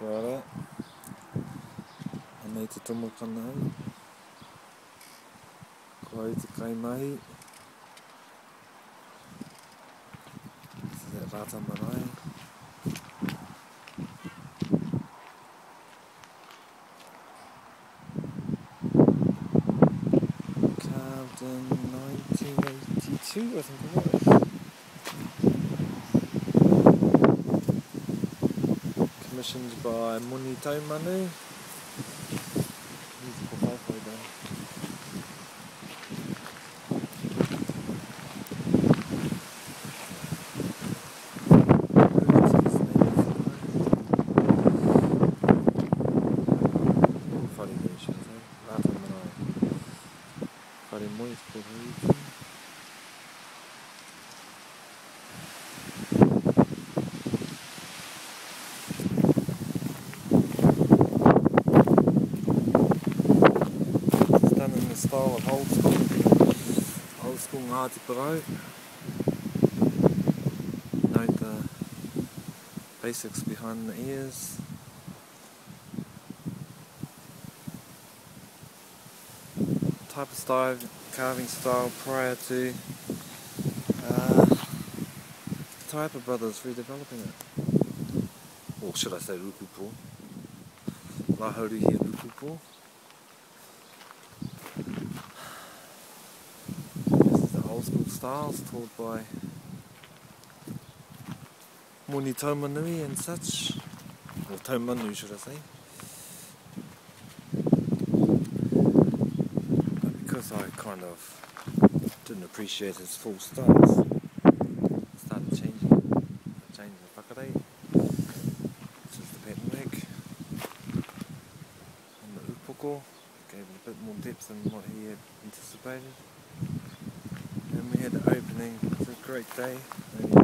Kia. Anei te. Ko te kai mahi. This is at Rata Marae. Carved in 1982, I think it was. Commissioned by Muni Taumanu. Musical I say. Rata Marae. Whare moi ko Haiti. It's done in the style of old Note the basics behind the ears. Type of style, carving style prior to uh, of Brothers redeveloping it. Or should I say Rukupo? Lahauri here Rukupo. This is the old school styles taught by Moni Taumanui and such. Or Taumanu, should I say. But because I kind of didn't appreciate his full styles, I started changing, changing the whakarei. This is the pattern work. On the upoko, gave it a bit more depth than what he had anticipated. The opening. It was a great day.